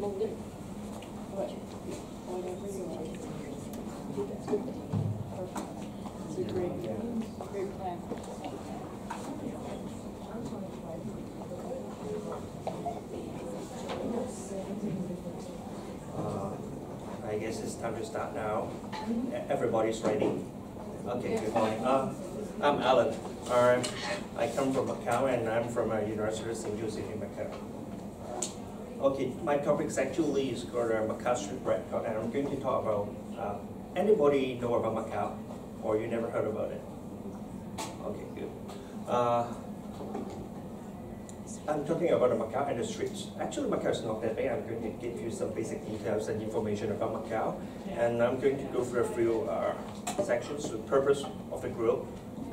Uh, I guess it's time to start now. Everybody's ready? Okay, good morning. Uh, I'm Alan. Uh, I come from Macau and I'm from a University of St. Joseph in Macau. Okay, my topic actually is called uh, Macau Street Record and I'm going to talk about, uh, anybody know about Macau? Or you never heard about it? Okay, good. Uh, I'm talking about Macau and the streets. Actually, Macau is not that big. I'm going to give you some basic details and information about Macau. And I'm going to go through a few uh, sections, the purpose of the group,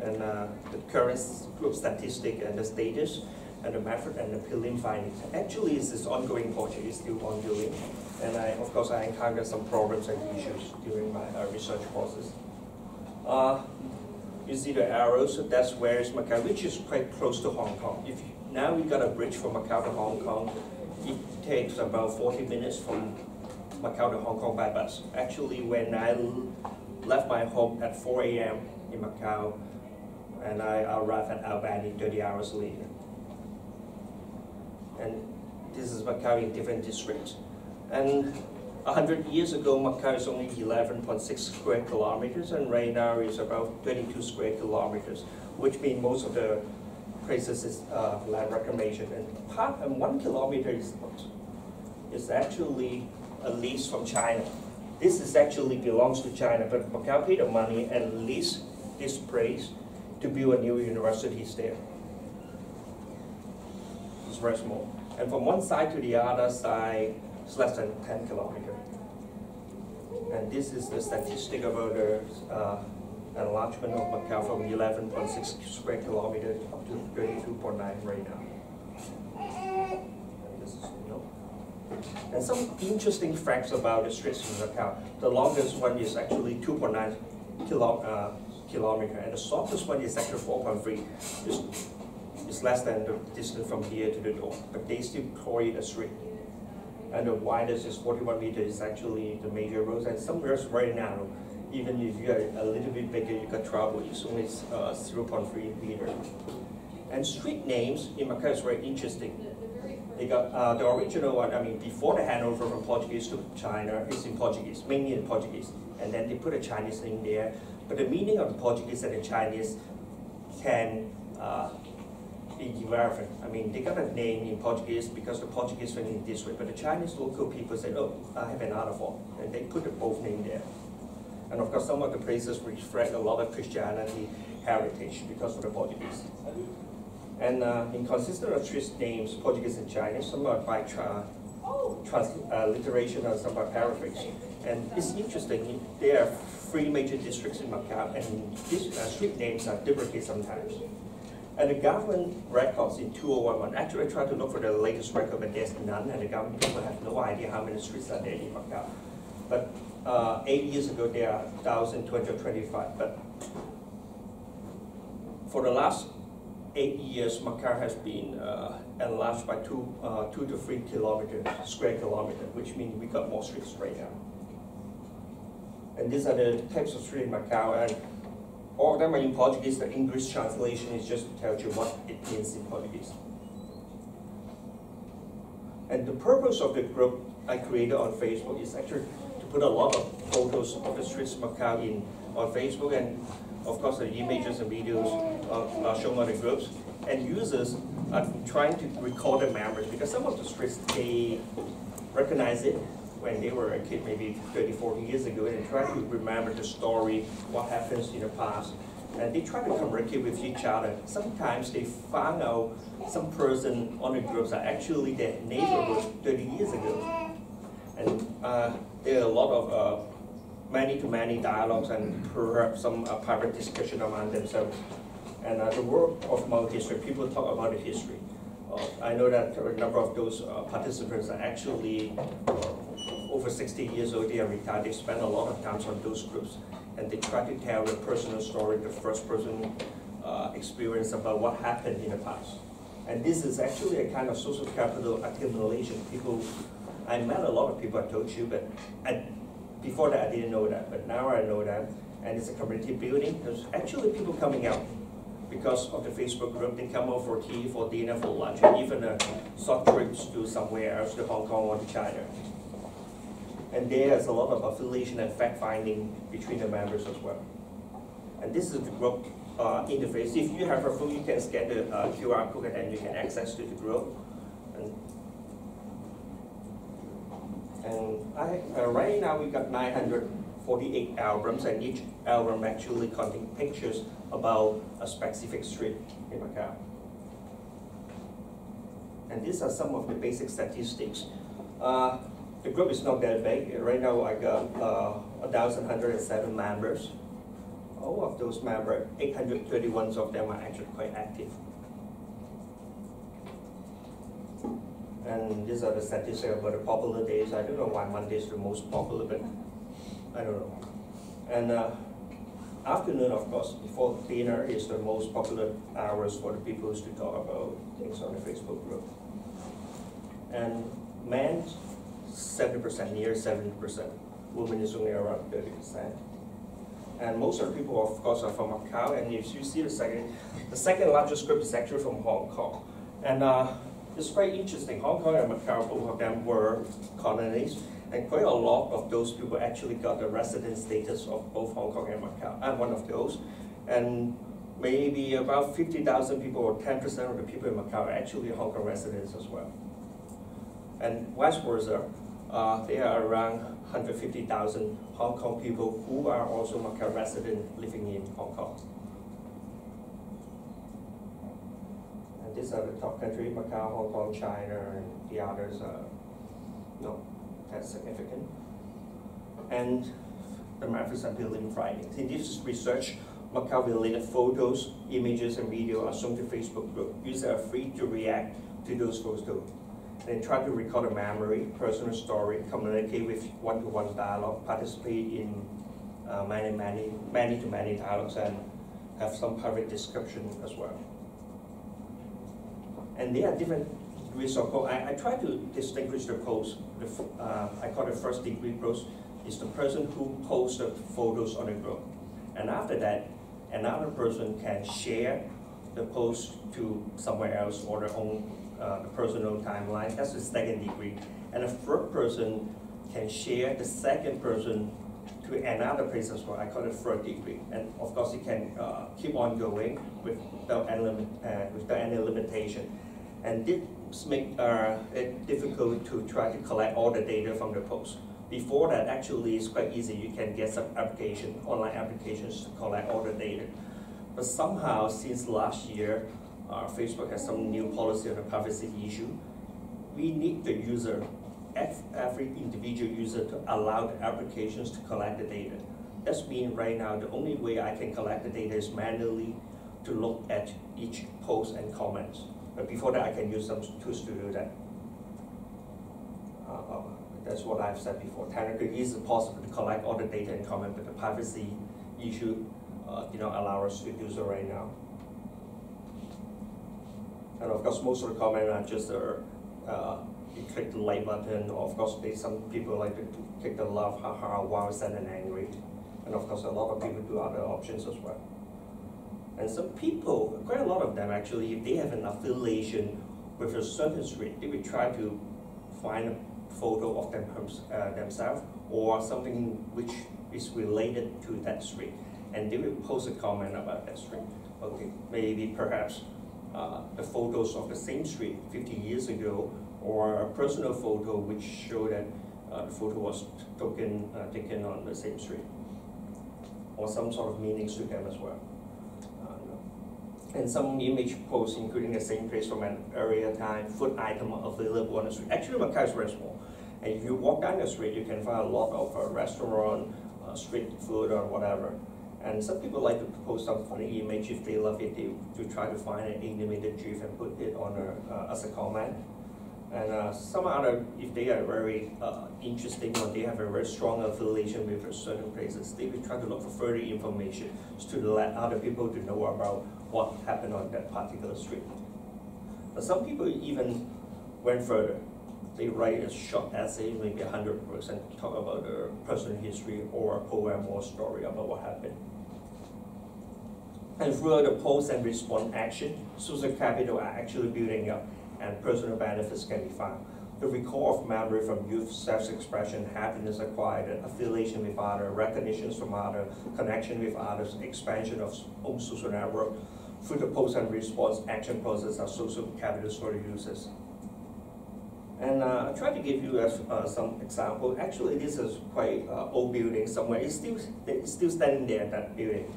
and uh, the current group statistic and the status, and the method and the prelim findings. Actually, it's this ongoing project, it's still ongoing. And I, of course, I encountered some problems and issues during my uh, research process. Uh, you see the arrows, so that's where is Macau, which is quite close to Hong Kong. If you, now we got a bridge from Macau to Hong Kong. It takes about 40 minutes from Macau to Hong Kong by bus. Actually, when I left my home at 4 a.m. in Macau, and I arrived at Albany 30 hours later. And this is Macau in different districts. And 100 years ago, Macau is only 11.6 square kilometers, and right now it's about 32 square kilometers, which means most of the places is uh, land reclamation. And part, and one kilometer is, is actually a lease from China. This is actually belongs to China, but Macau paid the money and leased this place to build a new universities there. Small. And from one side to the other side, it's less than 10 kilometers. And this is the statistic about the uh, enlargement of Macau from 11.6 square kilometers up to 32.9 right now. And is. And some interesting facts about the streets in Macau. The longest one is actually 2.9 kilo, uh, kilometer, and the shortest one is actually 4.3. It's, it's less than the distance from here to the door, but they still call it a street and the widest is 41 meters is actually the major roads, and some roads right now, even if you are a little bit bigger, you got trouble, it's only uh, 0.3 meter. And street names in Macau is very interesting. They got uh, the original one, I mean, before the handover from Portuguese to China is in Portuguese, mainly in Portuguese, and then they put a Chinese name there. But the meaning of the Portuguese and the Chinese can uh, irrelevant. I mean, they got a name in Portuguese because the Portuguese went in this way, but the Chinese local people said, oh, I have another form, and they put the both name there. And of course, some of the places reflect a lot of Christianity heritage because of the Portuguese. And uh, in consistent of street names, Portuguese and Chinese, some are by tra transliteration and some by paraphrase. And it's interesting, there are three major districts in Macau, and these uh, street names are duplicate sometimes. And the government records in 2011, actually I tried to look for the latest record, but there's none, and the government people have no idea how many streets are there in Macau. But uh, eight years ago, there are 1,225, but for the last eight years, Macau has been uh, enlarged by two, uh, two to three kilometers, square kilometer, which means we got more streets right now. And these are the types of streets in Macau, and all of them are in Portuguese. The English translation is just to tell you what it means in Portuguese. And the purpose of the group I created on Facebook is actually to put a lot of photos of the streets of Macau in on Facebook, and of course the images and videos are, shown on the groups. And users are trying to recall the memories because some of the streets they recognize it when they were a kid, maybe 30, 40 years ago, and try to remember the story, what happens in the past. And they try to communicate with each other. Sometimes they find out some person on the groups are actually their neighborhood 30 years ago. And uh, there are a lot of uh, many-to-many dialogues and perhaps some uh, private discussion among themselves. And uh, the work of Hmong history, people talk about the history. Uh, I know that a number of those uh, participants are actually uh, over 60 years old, they are retired, they spend a lot of time on those groups. And they try to tell the personal story, the first person uh, experience about what happened in the past. And this is actually a kind of social capital accumulation. People I met a lot of people, I told you, but I, before that I didn't know that, but now I know that. And it's a community building, there's actually people coming out because of the Facebook group, they come out for tea, for dinner, for lunch, and even uh, short trips to somewhere else, to Hong Kong or to China. And there's a lot of affiliation and fact-finding between the members as well. And this is the group uh, interface. If you have a phone, you can scan the uh, QR code and you can access to the group. And, and I, uh, right now we've got 948 albums, and each album actually contains pictures about a specific street in Macau. And these are some of the basic statistics. Uh, the group is not that big. Right now I got uh, 1,107 members. All of those members, 831 of them are actually quite active. And these are the statistics about the popular days. I don't know why Monday is the most popular, but I don't know. And uh, afternoon, of course, before dinner is the most popular hours for the people to talk about things on the Facebook group. And men, 70%, near 70%. Women is only around 30%. And most of the people, of course, are from Macau. And if you see the second, the second largest group is actually from Hong Kong. And uh, it's quite interesting. Hong Kong and Macau, both of them were colonies. And quite a lot of those people actually got the resident status of both Hong Kong and Macau. I'm one of those. And maybe about 50,000 people or 10% of the people in Macau are actually Hong Kong residents as well. And vice versa, uh, there are around 150,000 Hong Kong people who are also Macau residents living in Hong Kong. And these are the top countries, Macau, Hong Kong, China, and the others are not that significant. And the methods are building Friday. In this research, Macau related photos, images, and video are shown to Facebook group. Users are free to react to those photos and try to record a memory, personal story, communicate with one-to-one dialogue, participate in uh, many, many, many-to-many dialogues, and have some private description as well. And there are different degrees of. I, I try to distinguish the post. The, uh, I call it first degree post is the person who posts the photos on the group. And after that, another person can share the post to somewhere else or their own uh, personal timeline. That's the second degree. And a third person can share the second person to another place as well. I call it third degree. And of course, it can uh, keep on going without any, uh, without any limitation. And makes uh, it difficult to try to collect all the data from the post. Before that, actually, it's quite easy. You can get some application, online applications to collect all the data. But somehow, since last year, uh, Facebook has some new policy on the privacy issue. We need the user, every individual user to allow the applications to collect the data. That's mean right now, the only way I can collect the data is manually to look at each post and comments. But before that, I can use some tools to do that. Uh, uh, that's what I've said before. Technically, it is possible to collect all the data and comment, but the privacy issue uh, did not allow us to do so right now. And of course, most of the comments are just uh, uh, you click the like button, or of course, they, some people like to click the love, haha, wow, sad and angry. And of course, a lot of people do other options as well. And some people, quite a lot of them actually, if they have an affiliation with a certain street, they will try to find a photo of them, uh, themselves or something which is related to that street. And they will post a comment about that street. Okay, maybe perhaps uh, the photos of the same street 50 years ago, or a personal photo which showed that uh, the photo was taken, uh, taken on the same street, or some sort of meanings to them as well. And some image posts including the same place from an area, time, food item available on the street. Actually, Macau is very small. And if you walk down the street, you can find a lot of uh, restaurant, uh, street food or whatever. And some people like to post some funny image if they love it, they to try to find an animated GIF and put it on a, uh, as a comment. And uh, some other, if they are very uh, interesting or they have a very strong affiliation with certain places, they will try to look for further information to let other people to know about what happened on that particular street. But some people even went further. they write a short essay, maybe a hundred words, and talk about their personal history or a poem or story about what happened. And through the post and response action, social capital are actually building up and personal benefits can be found. The recall of memory from youth, self-expression, happiness acquired, affiliation with others, recognitions from others, connection with others, expansion of own social network through the post and response action process of social capital for the users. And uh, I try to give you uh, some example. Actually, this is quite uh, old building somewhere. It's still, it's still standing there, that building.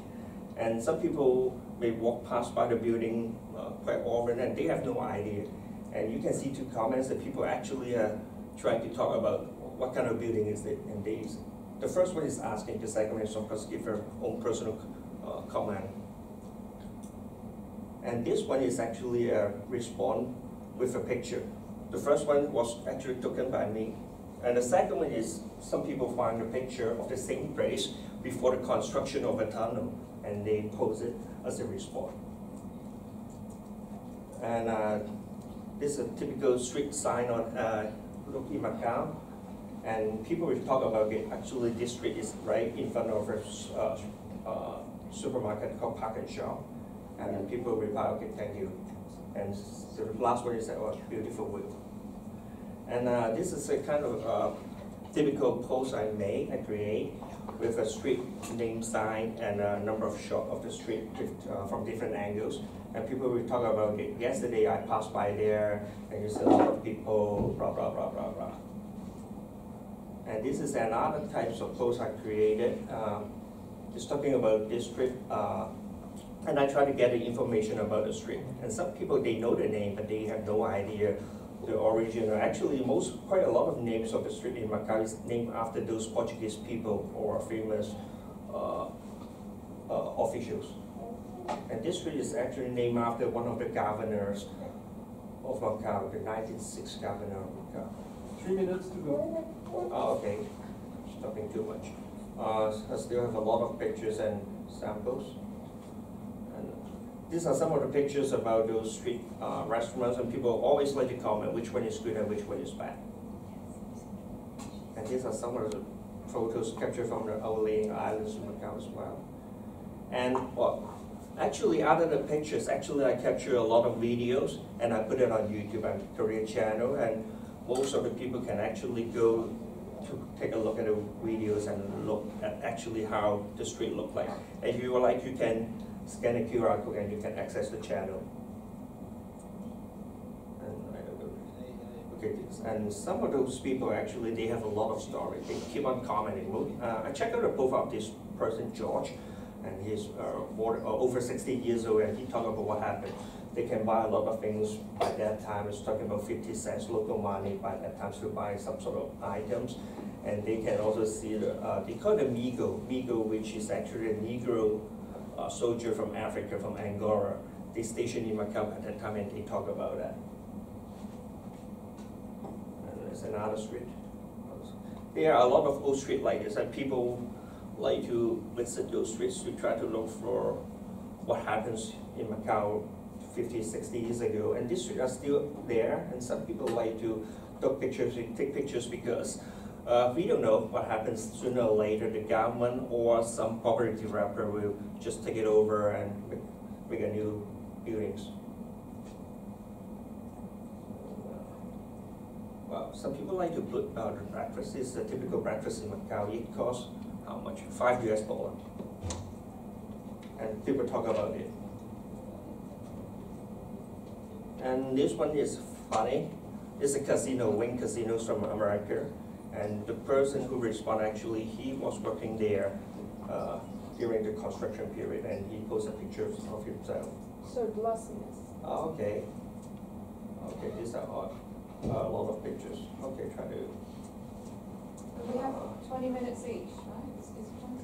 And some people may walk past by the building uh, quite often and they have no idea. And you can see two comments that people actually are trying to talk about what kind of building is it in these. The first one is asking, the is of give her own personal uh, comment. And this one is actually a response with a picture. The first one was actually taken by me. And the second one is some people find a picture of the same place before the construction of a tunnel and they pose it as a response. And uh, this is a typical street sign on uh, Loki Macau. And people will talk about it. Actually, this street is right in front of a uh, uh, supermarket called Park and Shop. And people reply, okay, thank you. And the last one is, oh, beautiful view. And uh, this is a kind of uh, typical post I made, I create with a street name sign and a number of shots of the street uh, from different angles. And people will talk about it. Yesterday I passed by there and you see a lot of people, blah, blah, blah, blah, blah. And this is another types of post I created. Um, just talking about this street. Uh, and I try to get the information about the street. And some people, they know the name, but they have no idea the origin. Actually, most, quite a lot of names of the street in Macau is named after those Portuguese people or famous uh, uh, officials. And this street is actually named after one of the governors of Macau, the 1906 governor of Macau. Three minutes to go. Oh, okay, stopping too much. Uh, I still have a lot of pictures and samples. And these are some of the pictures about those street uh, restaurants, and people always like to comment which one is good and which one is bad. And these are some of the photos captured from the outlying islands of Macau as well. And well, actually, other than pictures, actually I capture a lot of videos and I put it on YouTube and Korean channel, and most of the people can actually go to take a look at the videos and look at actually how the street look like. If you like, you can scan a QR code and you can access the channel. And, and some of those people actually, they have a lot of story. They keep on commenting. Uh, I checked out the profile of this person, George, and he's uh, more, uh, over 60 years old, and he talked about what happened. They can buy a lot of things by that time. It's talking about 50 cents local money by that time to buy some sort of items. And they can also see, the, uh, they call it Migo, Migo, which is actually a Negro soldier from Africa, from Angola. They stationed in Macau at that time and they talk about that. And there's another street. There are a lot of old street like this and people like to visit those streets to try to look for what happens in Macau 50, 60 years ago. And these streets are still there and some people like to take pictures, take pictures because uh, we don't know what happens sooner or later. The government or some property developer will just take it over and make, a new buildings. Well, some people like to put uh, the breakfast. It's a typical breakfast in Macau. It costs how much? Five US dollar. And people talk about it. And this one is funny. It's a casino, Wynn Casinos from America. And the person who responded, actually, he was working there uh, during the construction period, and he posted pictures of himself. So glossiness. Oh, okay. Okay, these are odd. Uh, a lot of pictures. Okay, try to. We have twenty minutes each, right? Is- is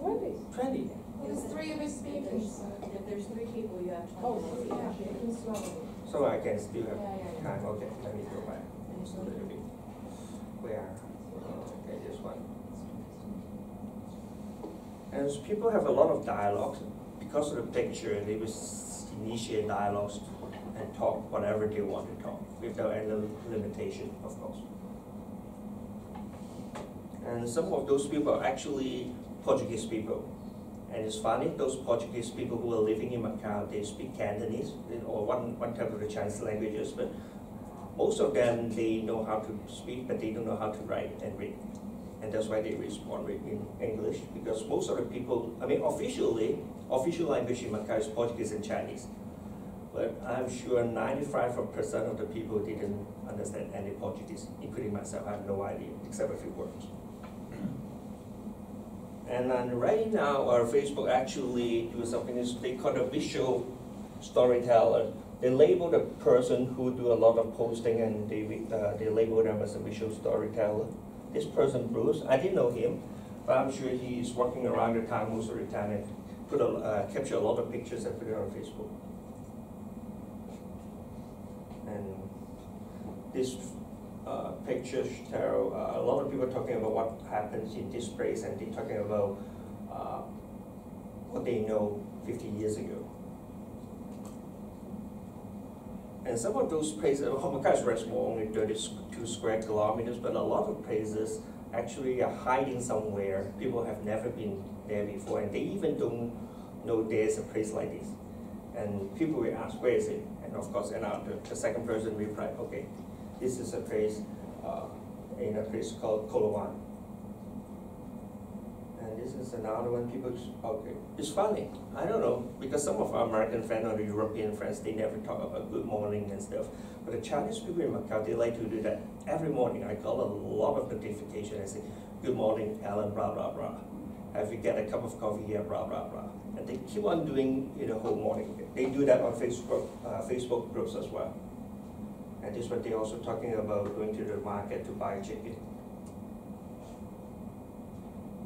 Twenty. Twenty. There's three of us speaking, so if there's three people, you have Oh, twenty yeah, minutes each. it's slow. So I can still have Yeah, yeah, yeah. time. Okay, let me go back a little bit. Where? Okay, this one. And s- people have a lot of dialogues because of the picture. They will initiate dialogues and talk whatever they want to talk without any limitation, of course. And some of those people are actually Portuguese people. And it's funny, those Portuguese people who are living in Macau, they speak Cantonese or one, one type of the Chinese languages, but most of them, they know how to speak, but they don't know how to write and read. And that's why they respond in English, because most of the people, I mean, officially, official language in Macau is Portuguese and Chinese. But I'm sure 95% of the people didn't understand any Portuguese, including myself. I have no idea, except a few words. And then right now, our Facebook actually do something is they call a visual storyteller. They label the person who do a lot of posting and they, uh, they label them as a visual storyteller. This person, Bruce, I didn't know him, but I'm sure he's working around the town most of the time and put a, uh, capture a lot of pictures and put it on Facebook. And this uh, pictures tell uh, a lot of people are talking about what happens in this place and they're talking about uh, what they know 50 years ago. And some of those places, Macau is very small, only 32 square kilometers, but a lot of places actually are hiding somewhere. People have never been there before, and they even don't know there's a place like this. And people will ask, where is it? And of course, and the, the second person replied, okay, this is a place uh, in a place called Coloane. And this is another one people, okay, it's funny, I don't know, because some of our American friends or the European friends, they never talk about good morning and stuff. But the Chinese people in Macau, they like to do that every morning. I got a lot of notification and say, good morning, Alan, blah, blah, blah. Have you get a cup of coffee here, blah, blah, blah. And they keep on doing it the whole morning. They do that on Facebook, uh, Facebook groups as well. And this is what they're also talking about going to the market to buy chicken.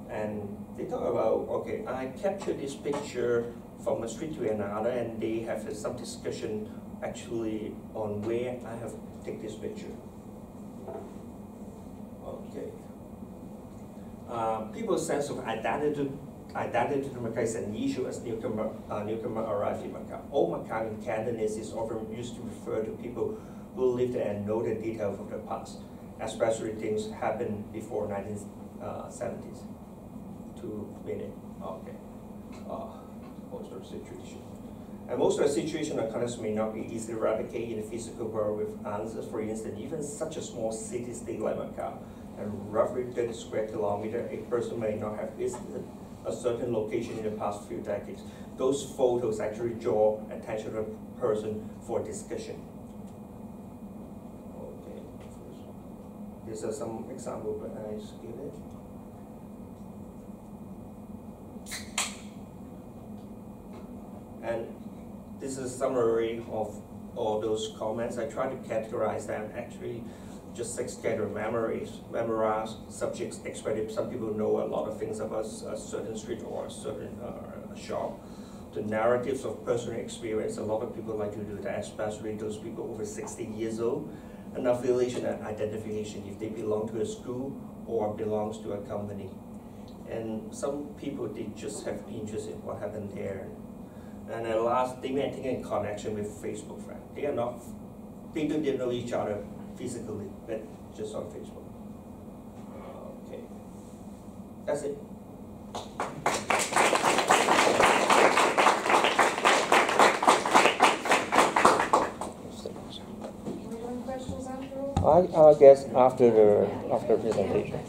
And they talk about, okay, I captured this picture from a street to another and they have some discussion actually on where I have take this picture. Okay. Uh, people's sense of identity identity to Macau is an issue as newcomer, uh, newcomer arrive in Macau. Old Macau in Cantonese is often used to refer to people who lived there and know the details of the past, especially things happened before 1970s. Two minutes, okay. Uh, most of the situation. And most of the situation occurrence may not be easily replicated in the physical world with answers. For instance, even such a small city state like Macau, and roughly 30 square kilometer, a person may not have visited a certain location in the past few decades. Those photos actually draw attention of the person for discussion. Okay, these are some examples, but I skip it. And this is a summary of all those comments. I try to categorize them actually just like scattered memories, memorize subjects, especially some people know a lot of things about a certain street or a certain uh, shop. The narratives of personal experience, a lot of people like to do that, especially those people over 60 years old. An affiliation and identification, if they belong to a school or belongs to a company. And some people, they just have interest in what happened there. And at last, they maintain a connection with Facebook friends. They are not, they don't know each other physically, but just on Facebook. Okay. That's it. Are we doing questions after? I, I guess after the after presentation.